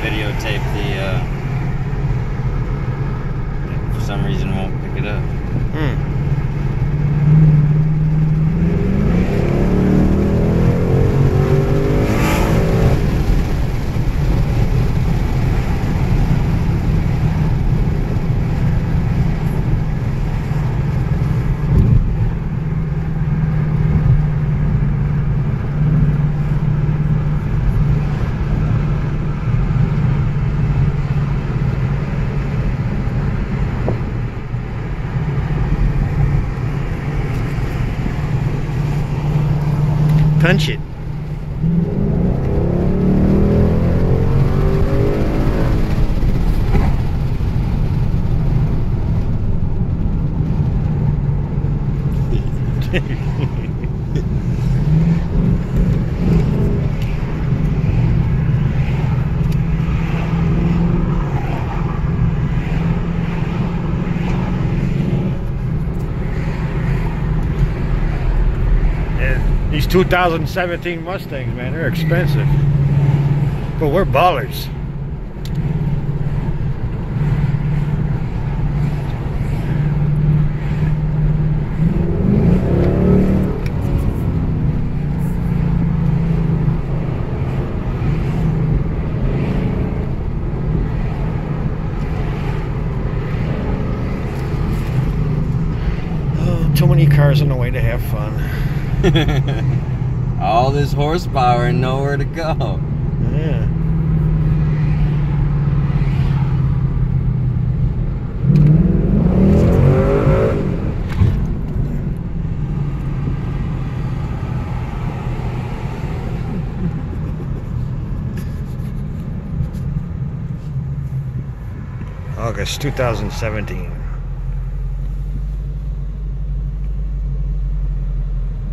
videotape the, uh, for some reason won't pick it up. Hmm. Punch it. And These 2017 Mustangs, man, they're expensive. But we're ballers. Oh, too many cars on the way to have fun. All this horsepower and nowhere to go. Yeah. August 2017.